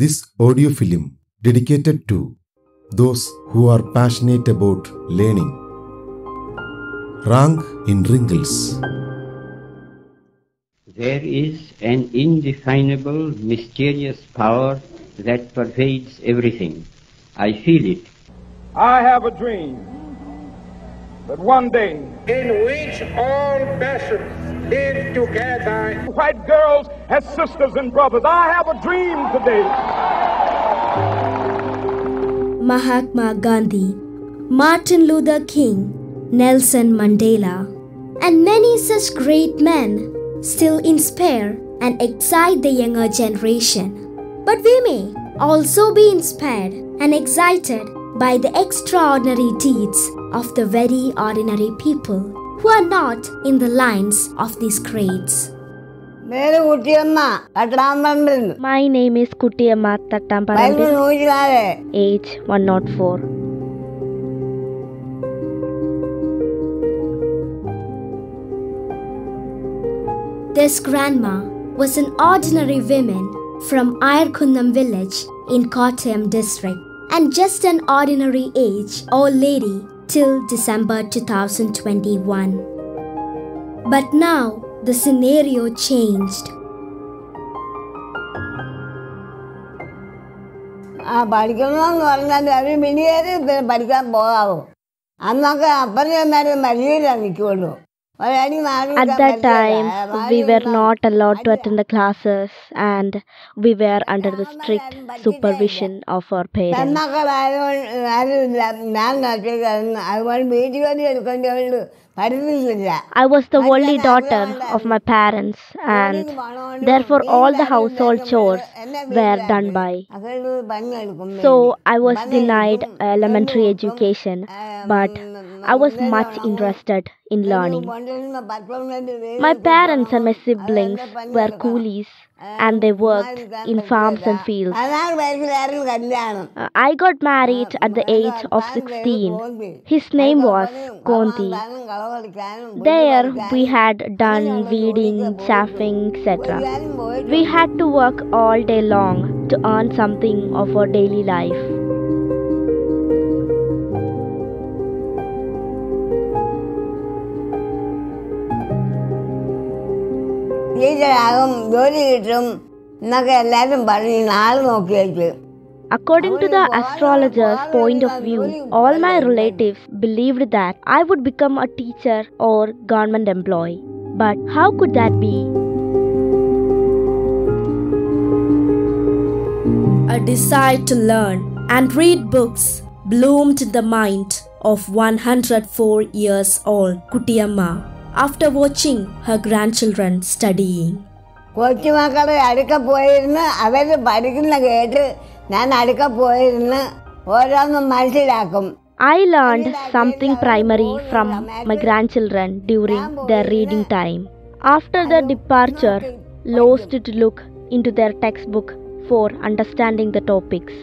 This audio film dedicated to those who are passionate about learning. Rank in wrinkles. There is an indefinable, mysterious power that pervades everything. I feel it. I have a dream that one day in which all persons live together. white girls as sisters and brothers. I have a dream today. Mahatma Gandhi, Martin Luther King, Nelson Mandela, and many such great men still inspire and excite the younger generation. But we may also be inspired and excited by the extraordinary deeds of the very ordinary people who are not in the lines of these creeds. My name is Kuttiyamma, name Age 104. This grandma was an ordinary woman from Ayarkunnam village in Kottayam district and just an ordinary age old lady till December 2021. But now the scenario changed. ആ പഠിക്കണമെന്ന് പറഞ്ഞാൽ അവർ മിനിയേറി പിന്നെ പഠിക്കാൻ പോകാവൂ അന്നൊക്കെ അപ്പനെമാരും മരിയിലാണ് നിൽക്കുള്ളൂ ഒരടി മാറി at that time, we were not allowed to attend the classes and we were under the strict supervision of our parents. I was the only daughter of my parents and therefore all the household chores were done by. So I was denied elementary education but I was much interested in learning. My parents and my siblings were coolies and they worked in farms and fields. Uh, I got married at the age of 16. His name was Konti. There we had done weeding, chaffing, etc. We had to work all day long to earn something of our daily life. According to the astrologer's point of view, all my relatives believed that I would become a teacher or government employee. But how could that be? A desire to learn and read books bloomed in the mind of 104 years old Kuttiyamma after watching her grandchildren studying. കൊച്ചുമക്കളെ അടുക്ക പോയിരുന്ന് അവർ പഠിക്കുന്ന കേട്ട് ഞാൻ അടുക്ക പോയിരുന്ന് ഓരോന്നും മനസ്സിലാക്കും I learned something primary from my grandchildren during their reading time. After their departure, lost to look into their textbook for understanding the topics.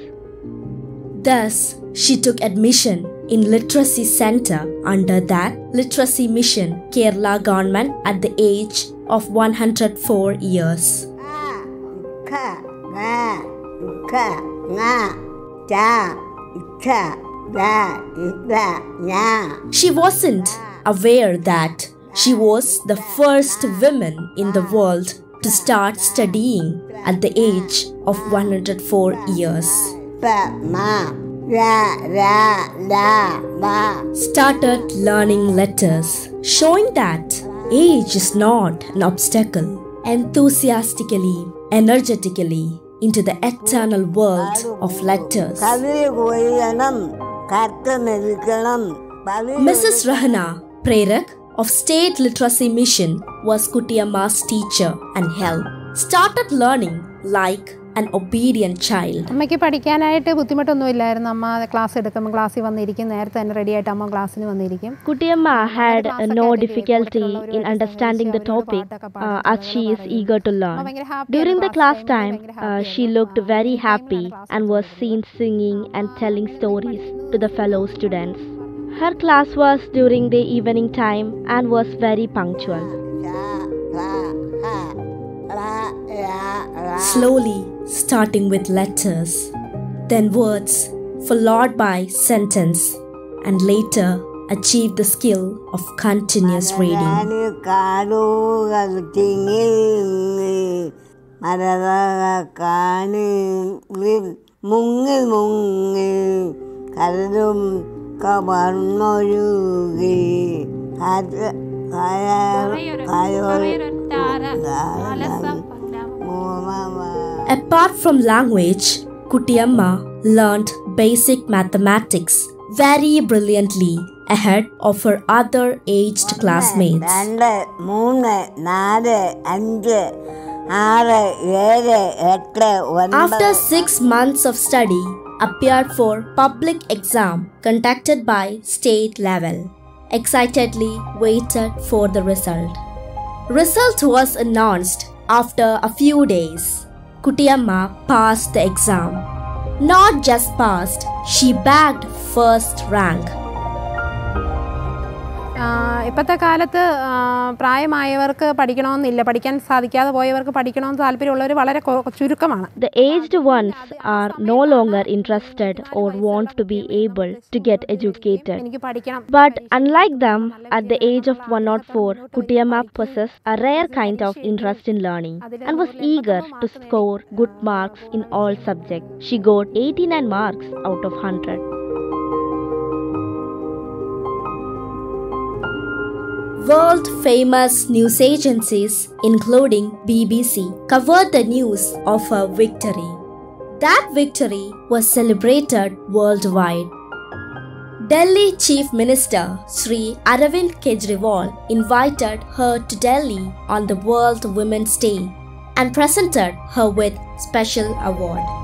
Thus, she took admission in Literacy Center under that Literacy Mission Kerala government at the age of 104 years. She wasn't aware that she was the first woman in the world to start studying at the age of 104 years la, started learning letters, showing that age is not an obstacle. Enthusiastically, energetically, into the eternal world of letters. Mrs. Rahana, Prerak of State Literacy Mission, was Kuttiyamma's teacher and help. Started learning like an obedient child. അമ്മയ്ക്ക് പഠിക്കാനായിട്ട് ബുദ്ധിമുട്ടൊന്നുമില്ലായിരുന്നു അമ്മ class എടുക്കുമ്പോൾ ക്ലാസ്സിൽ വന്നിരിക്കും നേരത്തെ തന്നെ ready ആയിട്ട് അമ്മ ക്ലാസ്സിന് വന്നിരിക്കും Kutiyamma had uh, no difficulty in understanding the topic uh, as she is eager to learn. During the class time, uh, she looked very happy and was seen singing and telling stories to the fellow students. Her class was during the evening time and was very punctual. ഛ, ഖ, ഹ, ള, ര, ള. Slowly, starting with letters, then words followed by sentence, and later achieve the skill of continuous reading. കാടുകൾ തിങ്ങി മരകാണ് മുങ്ങി മുങ്ങി കരലും കവർന്നൊഴുകി Apart from language, Kuttiyamma learned basic mathematics very brilliantly ahead of her other aged classmates. After six months of study, appeared for public exam conducted by state level. Excitedly waited for the result. Result was announced after a few days. Kuttiyamma passed the exam. Not just passed, she bagged first rank. ഇപ്പോഴത്തെ കാലത്ത് ആ, പ്രായമായവർക്ക് പഠിക്കണമെന്നില്ല പഠിക്കാൻ സാധിക്കാതെ പോയവർക്ക് പഠിക്കണമെന്ന് താല്പര്യമുള്ളവർ വളരെ കൊ- ചുരുക്കമാണ് The aged ones are no longer interested or want to be able to get educated. എനിക്ക് പഠിക്കണം But unlike them, at the age of 104, Kutiyamma possessed a rare kind of interest in learning and was eager to score good marks in all subjects. She got 89 marks out of 100. World famous news agencies, including BBC, covered the news of her victory. That victory was celebrated worldwide. Delhi Chief Minister Sri Aravind Kejriwal invited her to Delhi on the World Women's Day and presented her with special award.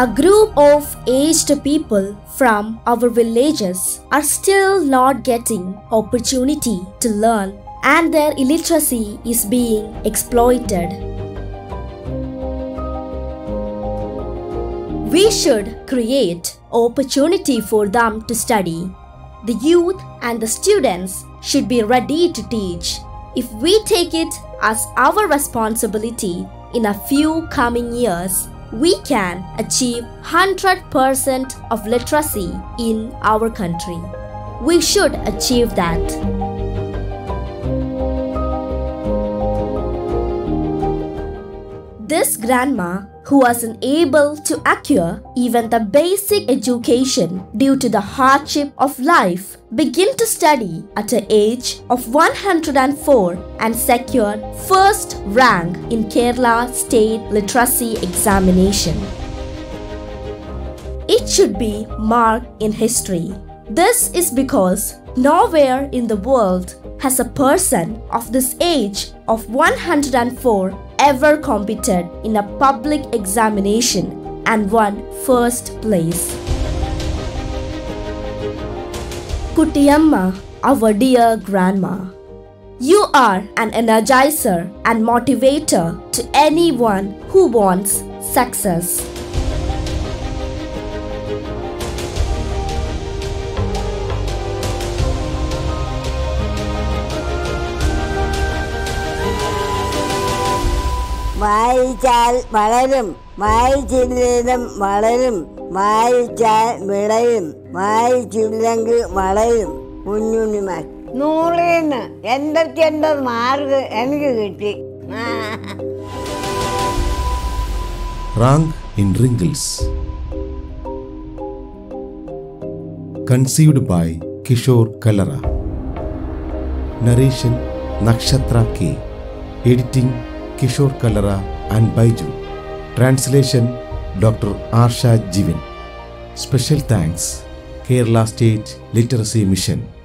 A group of aged people from our villages are still not getting opportunity to learn and their illiteracy is being exploited. We should create opportunity for them to study. The youth and the students should be ready to teach. If we take it as our responsibility in a few coming years, we can achieve 100% of literacy in our country. We should achieve that. This grandma, who was unable to acquire even the basic education due to the hardship of life, began to study at the age of 104 and secured first rank in Kerala State Literacy Examination. It should be marked in history. This is because nowhere in the world has a person of this age of 104 ever competed in a public examination and won first place. Kuttiyamma, our dear grandma. You are an energizer and motivator to anyone who wants success. മായിച്ചാൽ വളരും. മായിച്ചില്ലെങ്കിലും വളരും. മായിച്ചാൽ വിളയും. മായിച്ചില്ലെങ്കിൽ വളയും. കുഞ്ഞുണ്ണിമാർ നൂറിന് എൺപത്തി ഒൻപത് mark എനിക്ക് കിട്ടി. Rank in wrinkles conceived by Kishore Kallara narration Nakshatra K editing Kishore Kallara Kallara and Baiju. Translation Dr. Arsha Jivin. Special thanks Kerala State Literacy Mission.